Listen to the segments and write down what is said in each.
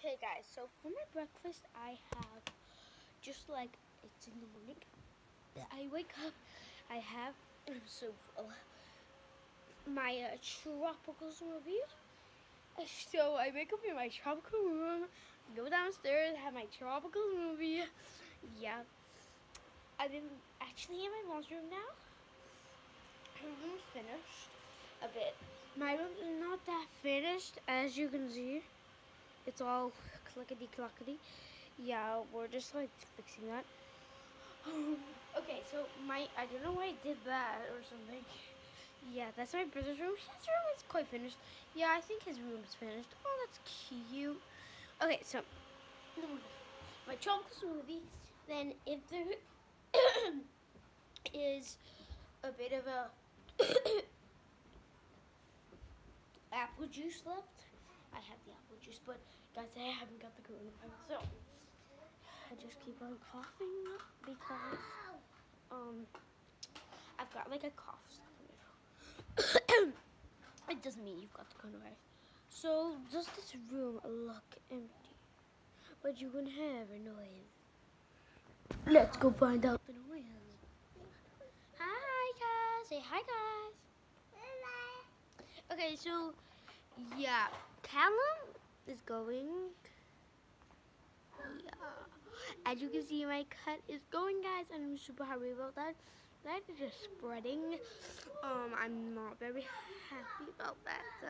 Okay, guys, so for my breakfast, I have just like it's in the morning. I wake up, I have, I'm so full, my uh, tropical smoothie. So I wake up in my tropical room, go downstairs, have my tropical smoothie. Yeah. I'm in, actually in my mom's room now. Her room's finished a bit. My room's not that finished, as you can see. It's all clickety clackety. Yeah, we're just like fixing that. okay, so my I don't know why I did that or something. Yeah, that's my brother's room. His room is quite finished. Yeah, I think his room's finished. Oh, that's cute. Okay, so my chocolate smoothie. Then if there is a bit of a apple juice left, I have the apple juice, but guys, I haven't got the coronavirus, so I just keep on coughing because um I've got like a cough. it doesn't mean you've got the coronavirus. So does this room look empty? But you can have a noise. Let's go find out the noise. Hi guys, say hi guys. Okay, so yeah, Callum is going. Yeah, as you can see, my cut is going, guys, and I'm super happy about that. That is just spreading. Um, I'm not very happy about that, so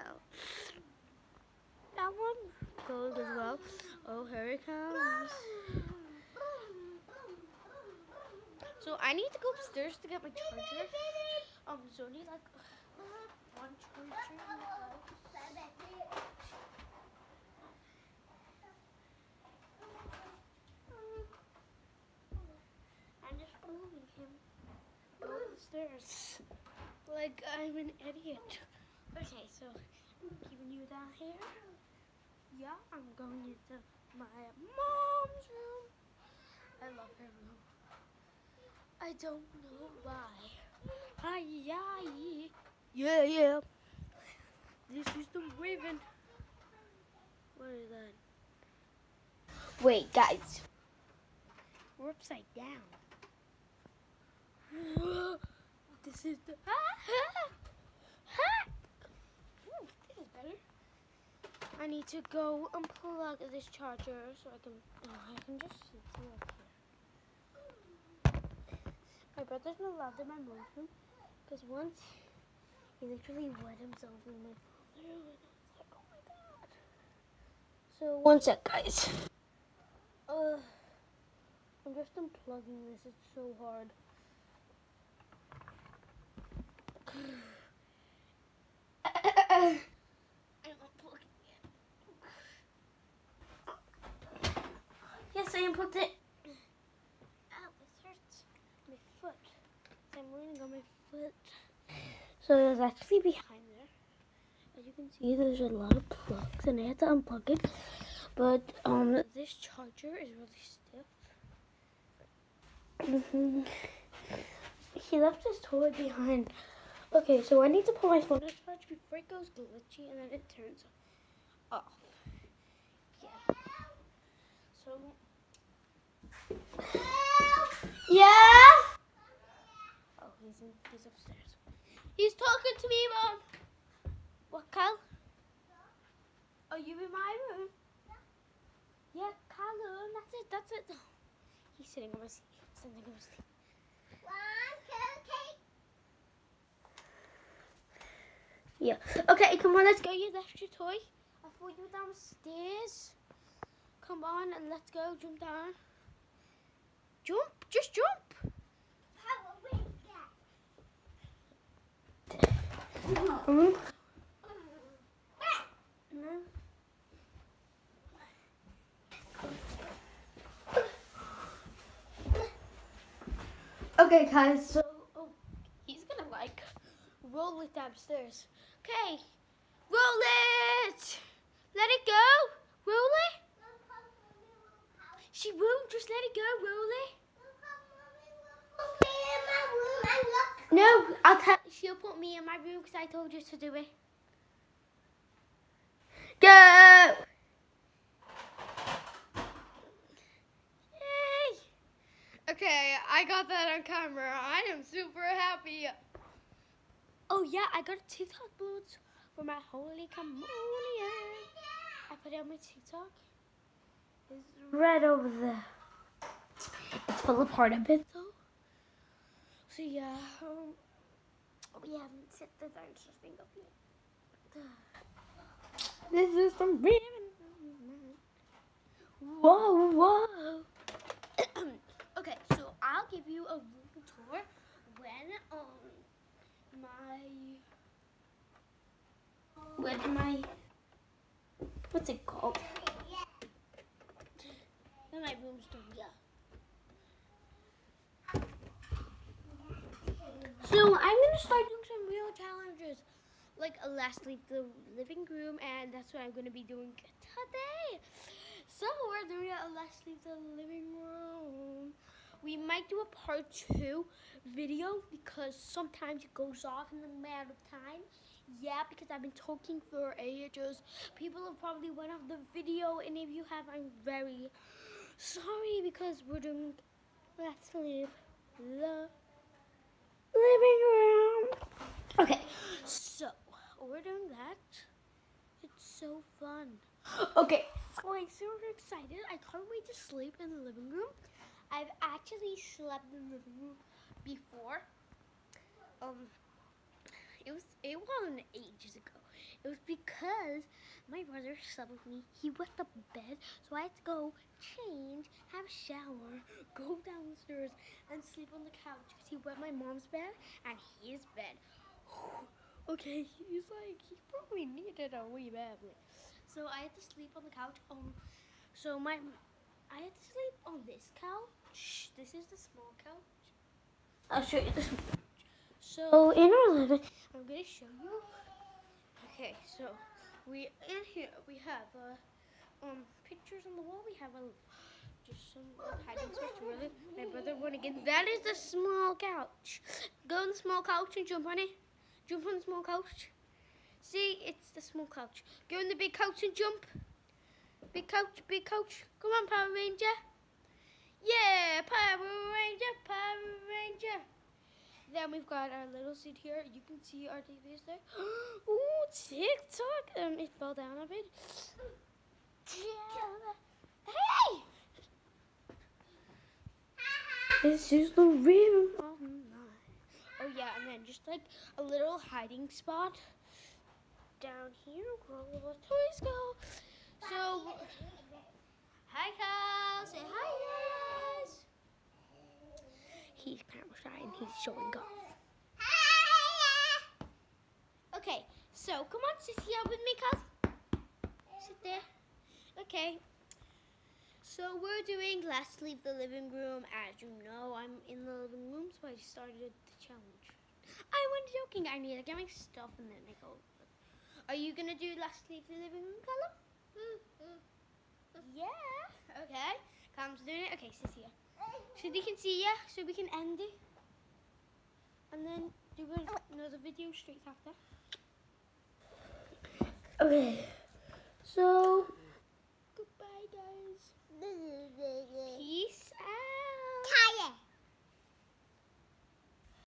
that one goes as well. Oh, here it comes. So I need to go upstairs to get my charger. Um, so like one charger. in the house. I'm just moving him go upstairs like I'm an idiot. Okay, so I'm keeping you down here. Yeah, I'm going into my mom's room. I love her room. I don't know why. Hi, yeah, yeah, yeah. This is the Raven. What is that? Wait, guys. We're upside down. This is the. Ooh, this is better. I need to go unplug this charger so I can. Oh, I can just sit here. My brother's not allowed in my mom's room because once he literally wet himself in my room and I was like, oh my god. So one sec, guys. Uh, I'm just unplugging this. It's so hard. It. Yes, I unplugged it. Ow, this hurts. My foot. I'm leaning on my foot. So there's actually behind there. As you can see, there's a lot of plugs, and I had to unplug it. But um, this charger is really stiff. hmm He left his toy behind. Okay, so I need to put my phone on charge before it goes glitchy and then it turns off. Yeah. So. Yeah. Oh, he's in, he's upstairs. He's talking to me, mom. What, Cal? Are you in my room? Yeah, Callum. That's it. That's it. He's sitting on my seat. Sitting on my seat. Yeah. Okay, come on, let's go. You left your toy. I thought you were downstairs. Come on and let's go. Jump down. Jump. Just jump. Okay, guys, so oh, he's gonna like roll it downstairs. Okay, roll it! Let it go! Roll it! She won't, just let it go, roll it. No, I'll tell. She'll put me in my room because I told you to do it. Go. Yay! Okay, I got that on camera. I am super happy. Oh yeah, I got TikTok boots for my holy communion. I put it on my TikTok. It's right over there. It's full apart a bit though. So yeah, um, we haven't set the dinosaur thing up yet. This is from ribbon. Whoa, whoa. okay, so I'll give you a room tour when um my when my what's it called? When my room's done, yeah. So I'm gonna start doing some real challenges, like uh, last leave the living room, and that's what I'm gonna be doing today. So we're doing a last leave the living room. We might do a part two video because sometimes it goes off in the matter of time. Yeah, because I've been talking for ages. People have probably went off the video, and if you have, I'm very sorry because we're doing Let's Leave the living room. Okay, so we're doing that. It's so fun. Okay, so I'm super excited. I can't wait to sleep in the living room. I've actually slept in the room before. Um, it was it wasn't ages ago. It was because my brother slept with me. He wet the bed, so I had to go change, have a shower, go downstairs, and sleep on the couch because he wet my mom's bed and his bed. okay, he's like he probably needed a wee badly. So I had to sleep on the couch. Um, so my I had to sleep on this couch. This is the small couch. I'll show you this. Couch. So in our living, I'm gonna show you. Okay, so we in here we have uh, um pictures on the wall. We have a just some hiding spots. Really, my brother went again. That is the small couch. Go on the small couch and jump on it. Jump on the small couch. See, it's the small couch. Go on the big couch and jump. Big coach, big coach. Come on, Power Ranger. Yeah, Power Ranger, Power Ranger. Then we've got our little seat here. You can see our TV is there. Ooh, TikTok. Um, it fell down a bit. Hey! This is the night. Oh yeah, and then just like a little hiding spot down here where all the toys go. So, hi Kyle, say hi guys. He's kind of shy and he's showing off. Hi. Okay, so come on, sit here with me, Kyle. Sit there. Okay. So we're doing Let's Leave the Living Room. As you know, I'm in the living room, so I started the challenge. I wasn't joking. I need to get my stuff and then I go. Are you gonna do Let's Leave the Living Room, Callum? Yeah. Okay. Callum's doing it. Okay, sit here. So they can see ya, so we can end it. And then do another video straight after. Okay. So, goodbye guys. Peace out.